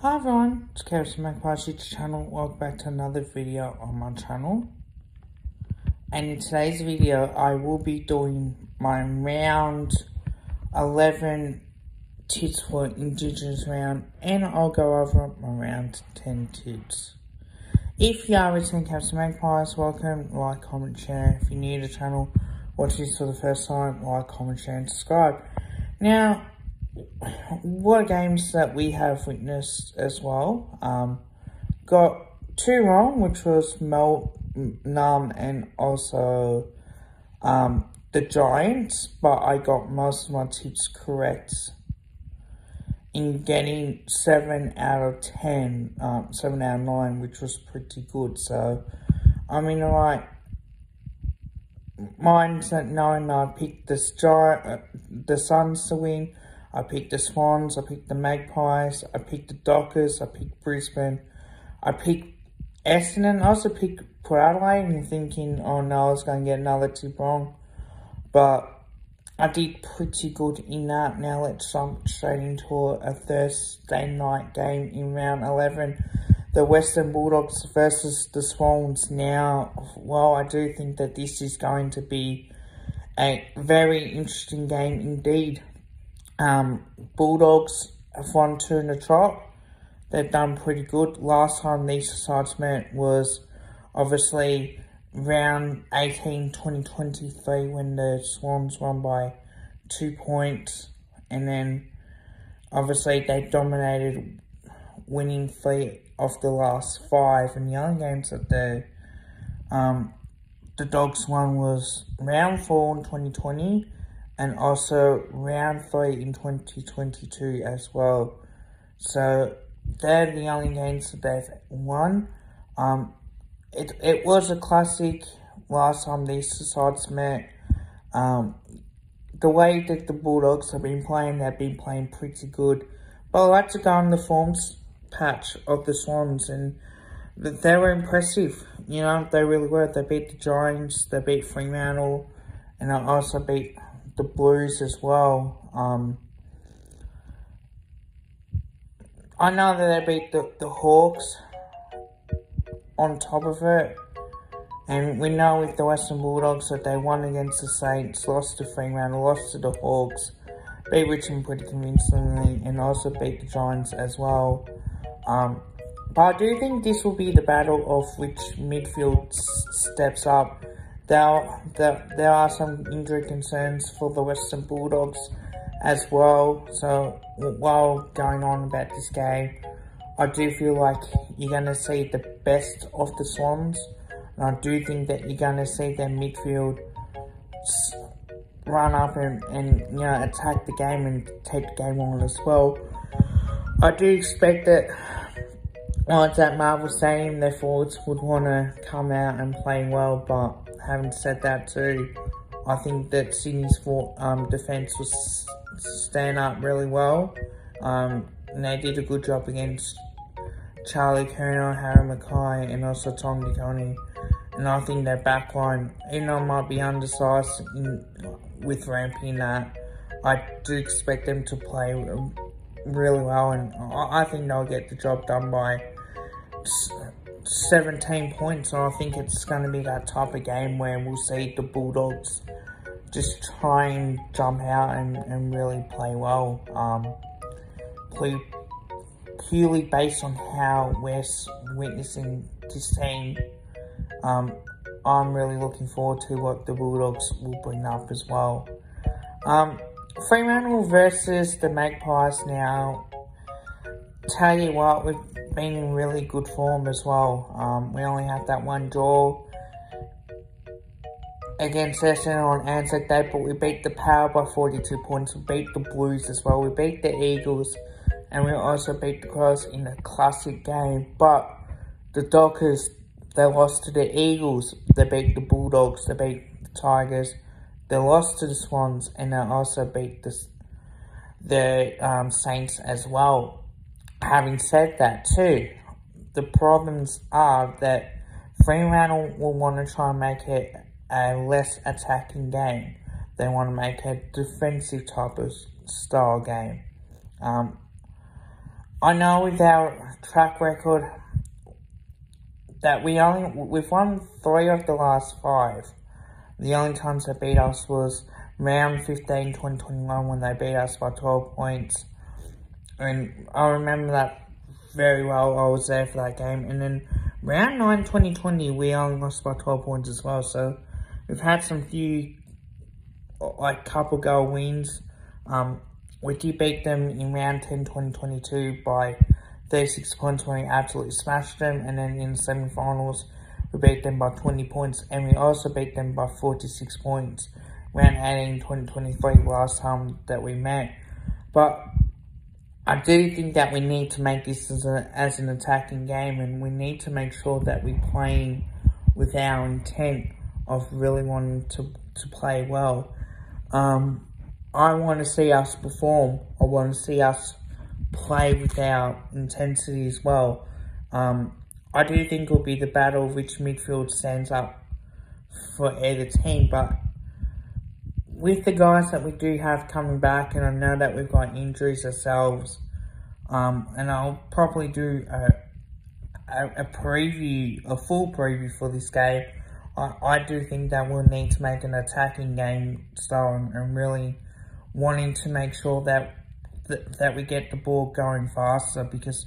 Hi everyone, it's Magpie's YouTube channel. Welcome back to another video on my channel. And in today's video, I will be doing my round 11 tips for Indigenous round. And I'll go over my round 10 tips. If you are returning Captain Magpies, welcome, like, comment, share. If you're new to the channel, watch this for the first time, like, comment, share, and subscribe. Now, what games that we have witnessed as well. Um, got two wrong, which was Mel Num and also um, the Giants, but I got most of my tips correct in getting 7 out of 10, um, 7 out of 9, which was pretty good. So, I mean, like, mine's at 9, I picked the, Giant, uh, the Suns to win. I picked the Swans, I picked the Magpies, I picked the Dockers, I picked Brisbane, I picked Essendon, I also picked Port Adelaide and thinking, oh no, I was going to get another tip wrong. But I did pretty good in that. Now let's jump straight into a Thursday night game in round 11. The Western Bulldogs versus the Swans. Now, well, I do think that this is going to be a very interesting game indeed. Um, Bulldogs have won two in a trot. They've done pretty good. Last time these sides met was obviously round 18, 2023 when the Swans won by two points. And then obviously they dominated winning three of the last five. And the other games that the, um, the Dogs won was round four in 2020 and also round three in 2022 as well. So they're the only games that they've won. Um, it it was a classic last time these sides met. Um, the way that the Bulldogs have been playing, they've been playing pretty good. But I like to go on the forms patch of the Swans, and they were impressive. You know, they really were. They beat the Giants, they beat Fremantle, and they also beat the Blues as well. Um, I know that they beat the, the Hawks on top of it. And we know with the Western Bulldogs that they won against the Saints, lost to Fremantle, lost to the Hawks, beat Richmond pretty convincingly, and also beat the Giants as well. Um, but I do think this will be the battle of which midfield steps up there, there, there are some injury concerns for the Western Bulldogs as well. So while going on about this game, I do feel like you're going to see the best of the Swans. And I do think that you're going to see their midfield run up and, and you know attack the game and take the game on as well. I do expect that once that Marvel Stadium, their forwards would want to come out and play well, but having said that too, I think that Sydney's um, defence was stand up really well. Um, and they did a good job against Charlie Curnow, Harry McKay, and also Tom De Koning. And I think their backline, even though might be undersized in, with Rampy and that, I do expect them to play really well. And I, I think they'll get the job done by 17 points, and I think it's going to be that type of game where we'll see the Bulldogs just try and jump out and, and really play well. Um, play purely based on how we're witnessing this team. Um, I'm really looking forward to what the Bulldogs will bring up as well. Um, Fremantle versus the Magpies now. Tell you what, we've been in really good form as well. Um, we only have that one draw against Essendon on Anzac Day, but we beat the Power by 42 points. We beat the Blues as well. We beat the Eagles, and we also beat the Crows in a classic game. But the Dockers, they lost to the Eagles. They beat the Bulldogs. They beat the Tigers. They lost to the Swans, and they also beat the the um, Saints as well. Having said that too, the problems are that Fremantle will want to try and make it a less attacking game. They want to make a defensive type of style game. Um, I know with our track record that we only we've won three of the last five. The only times they beat us was round 15, 2021 when they beat us by 12 points. And I remember that very well. I was there for that game. And then round 9, 2020, we only lost by 12 points as well. So we've had some few, like, couple goal wins. Um, we did beat them in round 10, 2022 by 36 points when we absolutely smashed them. And then in the semi-finals, we beat them by 20 points. And we also beat them by 46 points round 18, 2023 last time that we met. But I do think that we need to make this as, a, as an attacking game and we need to make sure that we're playing with our intent of really wanting to, to play well. Um, I want to see us perform. I want to see us play with our intensity as well. Um, I do think it'll be the battle which midfield stands up for either team, but with the guys that we do have coming back, and I know that we've got injuries ourselves, um, and I'll probably do a, a, a, preview, a full preview for this game. I, I do think that we'll need to make an attacking game style and, and really wanting to make sure that, that that we get the ball going faster because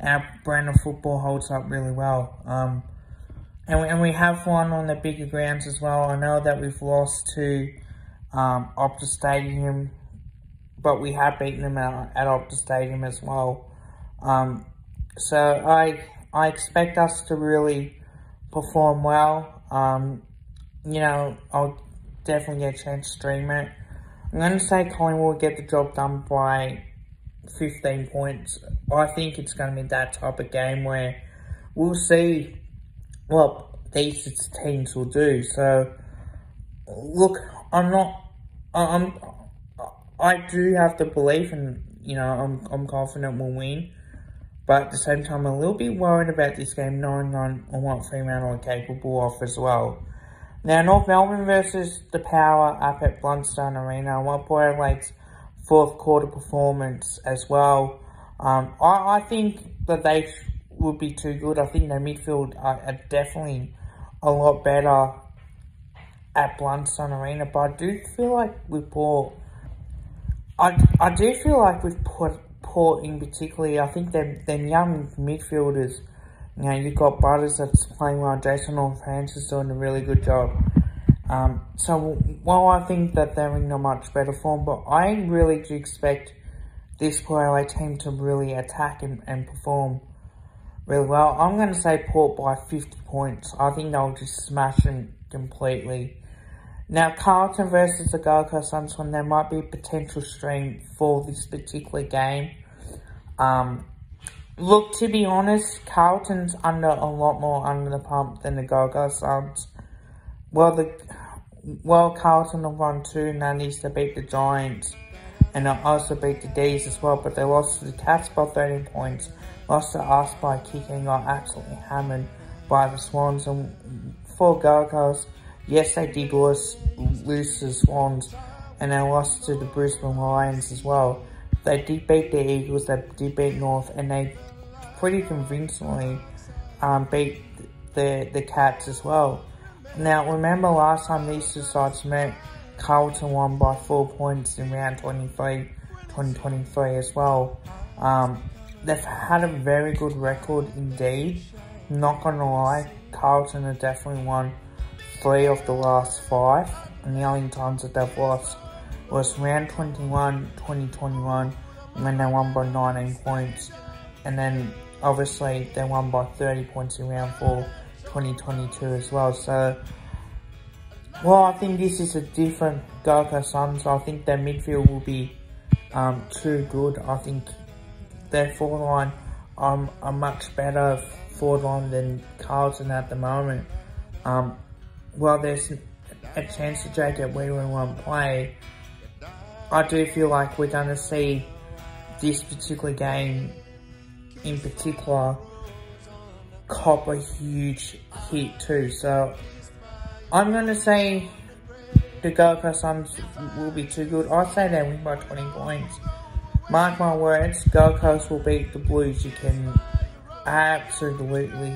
our brand of football holds up really well. Um, and we, and we have won on the bigger grounds as well. I know that we've lost to um, Optus Stadium, but we have beaten them at, at Optus Stadium as well. Um, so I I expect us to really perform well. Um, you know, I'll definitely get a chance to stream it. I'm going to say Collingwood will get the job done by 15 points. I think it's going to be that type of game where we'll see what these teams will do. So, look, I'm not I'm, I do have to believe and, you know, I'm, I'm confident we'll win. But at the same time, I'm a little bit worried about this game, knowing on, on what Fremantle are capable of as well. Now, North Melbourne versus the Power up at Blundstone Arena. What Port Adelaide's fourth quarter performance as well. Um, I, I think that they would be too good. I think their midfield are, are definitely a lot better at Blundstone Arena, but I do feel like with Port, I, I do feel like with Port, Port in particularly, I think they're, they're young midfielders. You know, you've got Butters that's playing well, Jason Horne-Francis doing a really good job. Um, so, while I think that they're in a much better form, but I really do expect this Port team to really attack and, and perform really well. I'm going to say Port by 50 points. I think they'll just smash them completely. Now, Carlton versus the Gold Coast Suns, when there might be a potential stream for this particular game. Um, look, to be honest, Carlton's under a lot more under the pump than the Gold Coast Suns. Well, the well, Carlton have won two, is to beat the Giants, and also beat the D's as well, but they lost to the Cats by 13 points, lost to us by kicking, got absolutely hammered by the Swans, and four Gold Coast, Yes, they did lose, lose the Swans, and they lost to the Brisbane Lions as well. They did beat the Eagles, they did beat North, and they pretty convincingly um, beat the, the Cats as well. Now, remember last time these two sides met, Carlton won by four points in round 23, 2023 as well. Um, they've had a very good record indeed. Not gonna lie, Carlton have definitely won three of the last five, and the only times that they've lost was round 21, 2021, when they won by 19 points, and then obviously they won by 30 points in round 4, 2022 as well. So, well, I think this is a different Gold Suns. I think their midfield will be um, too good. I think their forward line um, a much better forward line than Carlton at the moment. Um, well, there's a chance to Jacob Weedle won't play, I do feel like we're going to see this particular game in particular cop a huge hit too. So I'm going to say the Gold Coast Suns will be too good. I say they win by 20 points. Mark my words, Gold Coast will beat the Blues. You can absolutely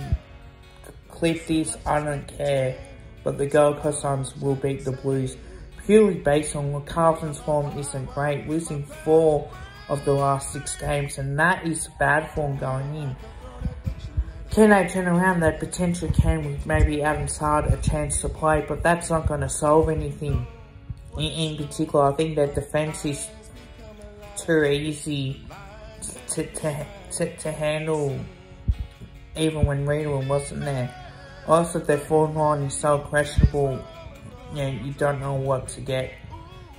clip this, I don't care. But the Gold Coast Suns will beat the Blues purely based on what Carlton's form isn't great, losing four of the last six games, and that is bad form going in. Can they turn around? They potentially can with maybe Adam Saad a chance to play, but that's not going to solve anything. In, in particular, I think their defence is too easy to, to, to, to handle even when Riedel wasn't there. Also, their forward line is so questionable, you know, you don't know what to get,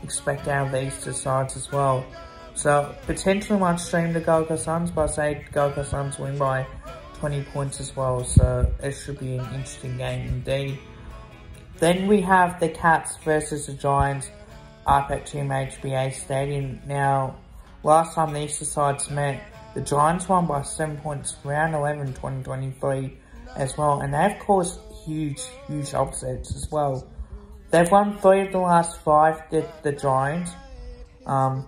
expect out of these two sides as well. So, potentially might stream the Coast Suns, but I say Coast Suns win by 20 points as well, so it should be an interesting game indeed. Then we have the Cats versus the Giants up at GMHBA Stadium. Now, last time these two sides met, the Giants won by 7 points round 11 2023 as well, and they've caused huge, huge upsets as well. They've won 3 of the last 5, the, the Giants. Um,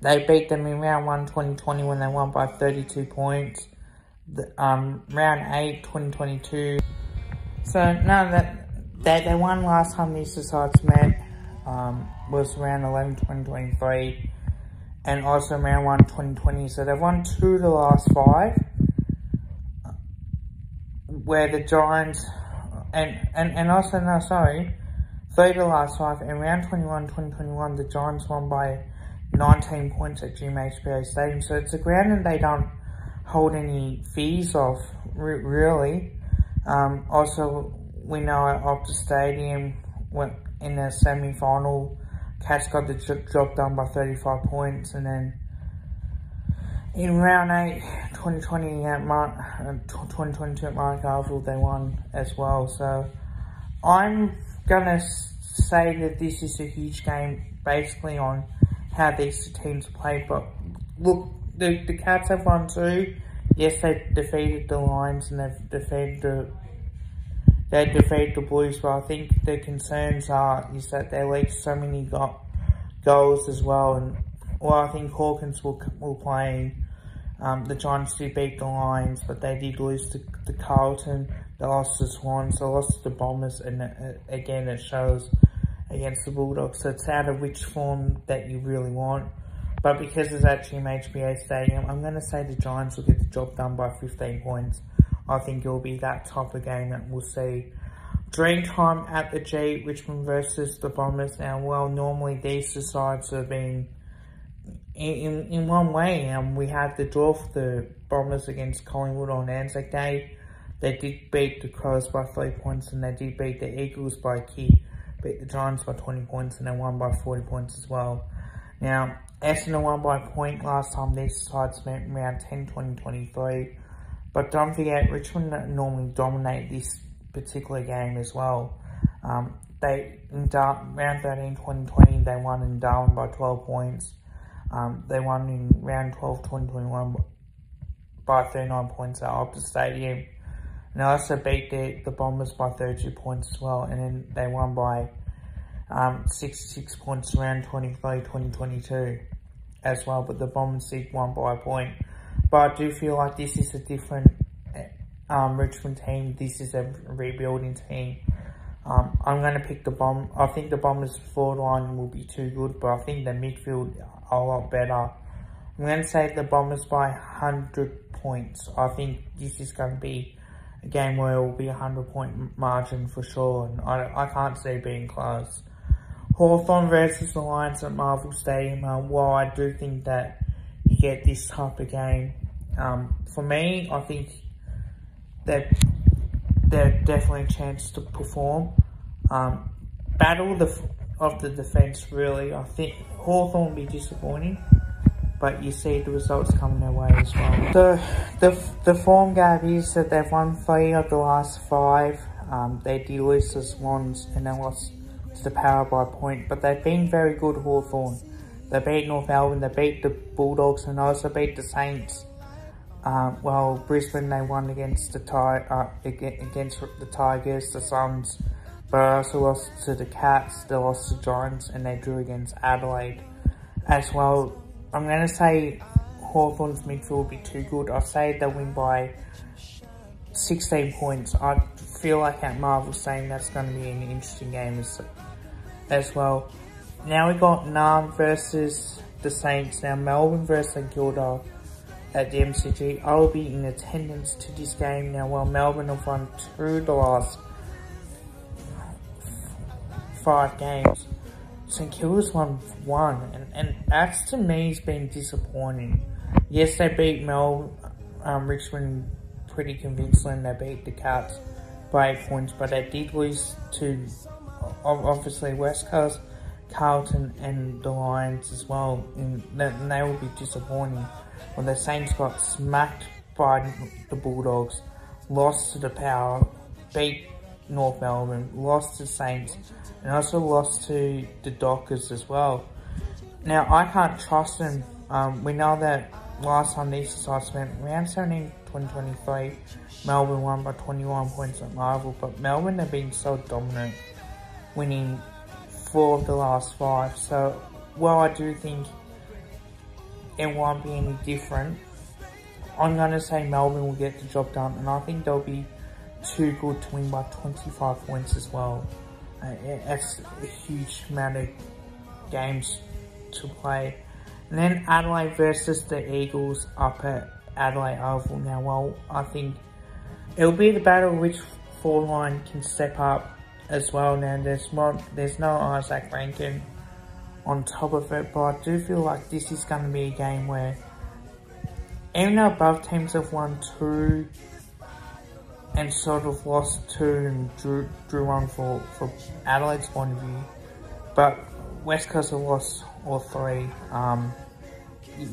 they beat them in round 1 2020 when they won by 32 points the, um, round 8, 2022. So, no, that, they, they won last time these sides met, um, was round 11, 2023, and also round 1, 2020. So they've won two of the last five, where the Giants, and, and, and also, no, sorry, three the last five, in round 21, 2021, the Giants won by 19 points at GMHBA Stadium. So it's a ground that they don't hold any fees off, really. Um, also, we know at Optus Stadium, went in the semi-final, Cats got the job done by 35 points, and then in round 8, 2020 at Mark, uh, 2022 at Mark Garfield, they won as well. So, I'm gonna say that this is a huge game, basically on how these teams play, but look, the, the Cats have won too. Yes, they defeated the Lions and they've defeated the they defeated the Blues, but I think the concerns are is that they leaked so many go goals as well. And well, I think Hawkins will will play. Um, the Giants did beat the Lions, but they did lose to the Carlton. They lost to Swans. They lost to the Bombers, and again, it shows against the Bulldogs. So it's out of which form that you really want. But because it's at HBA Stadium, I'm going to say the Giants will get the job done by 15 points. I think it will be that type of game that we'll see. Dreamtime at the G, Richmond versus the Bombers. Now, well, normally these two sides have been in, in, one way. Um, we had the draw for the Bombers against Collingwood on Anzac Day. They did beat the Crows by three points and they did beat the Eagles by a key. Beat the Giants by 20 points and they won by 40 points as well. Now, Essendon won by a point last time these sides met in round 10, 2023. But don't forget, Richmond normally dominate this particular game as well. Um, they in round 13, 2020, they won in Darwin by 12 points. Um, they won in round 12, 2021 by 39 points at Optus Stadium. And also beat the, the Bombers by 32 points as well. And then they won by um, 66 points around 23, 2022 as well. But the Bombers did won by a point. But I do feel like this is a different um, Richmond team. This is a rebuilding team. Um, I'm going to pick the bomb. I think the Bombers forward line will be too good, but I think the midfield are a lot better. I'm going to say the Bombers by 100 points. I think this is going to be a game where it will be a 100 point margin for sure, and I, I can't see being close. Hawthorn versus the Lions at Marvel Stadium. Um, while I do think that you get this type of game, um, for me, I think that they're definitely a chance to perform. Um, battle the of the defence, really. I think Hawthorn be disappointing, but you see the results coming their way as well. So, the, the form gap is that they've won three of the last five. Um, they did lose the Swans and they lost to the Power by point, but they've been very good, Hawthorn. They beat North Melbourne, they beat the Bulldogs, and also beat the Saints. Um, well, Brisbane they won against the uh, against the Tigers, the Suns, but I also lost to the Cats, they lost to Giants, and they drew against Adelaide as well. I'm going to say Hawthorn's midfield will be too good. I say they'll win by 16 points. I feel like at Marvel saying that's going to be an interesting game as, as well. Now we got Narrm versus the Saints. Now Melbourne versus St Kilda at the MCG. I will be in attendance to this game. Now while Melbourne have won two the last five games, St Kilda's won one. And, and that's to me has been disappointing. Yes, they beat Mel, um, Richmond pretty convincingly. They beat the Cats by eight points, but they did lose to obviously West Coast Carlton and the Lions as well, and they will be disappointing. When the Saints got smacked by the Bulldogs, lost to the Power, beat North Melbourne, lost to Saints, and also lost to the Dockers as well. Now, I can't trust them. Um, we know that last time these sides went round 17 2023, Melbourne won by 21 points at Marvel, but Melbourne have been so dominant, winning four of the last five. So, while I do think it won't be any different, I'm going to say Melbourne will get the job done, and I think they'll be too good to win by 25 points as well. Uh, that's a huge amount of games to play. And then Adelaide versus the Eagles up at Adelaide Oval. Now, well, I think it'll be the battle which four line can step up as well now. There's there's no Izak Rankine on top of it, but I do feel like this is going to be a game where even though both teams have won two and sort of lost two and drew, drew one for, for Adelaide's point of view, but West Coast have lost all three. Um,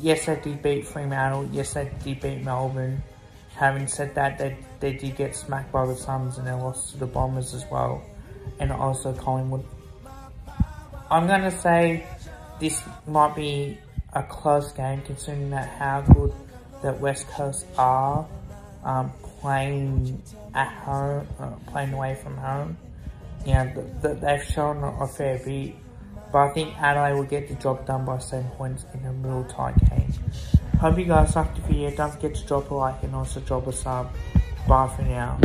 yes, they did beat Fremantle. Yes, they did beat Melbourne. Having said that, they, they did get smacked by the Suns and they lost to the Bombers as well and also Collingwood. I'm going to say this might be a close game considering that how good that West Coast are um, playing at home, uh, playing away from home. Yeah, th th they've shown a fair bit, but I think Adelaide will get the job done by 7 points in a real tight game. Hope you guys liked the video. Don't forget to drop a like and also drop a sub. Bye for now.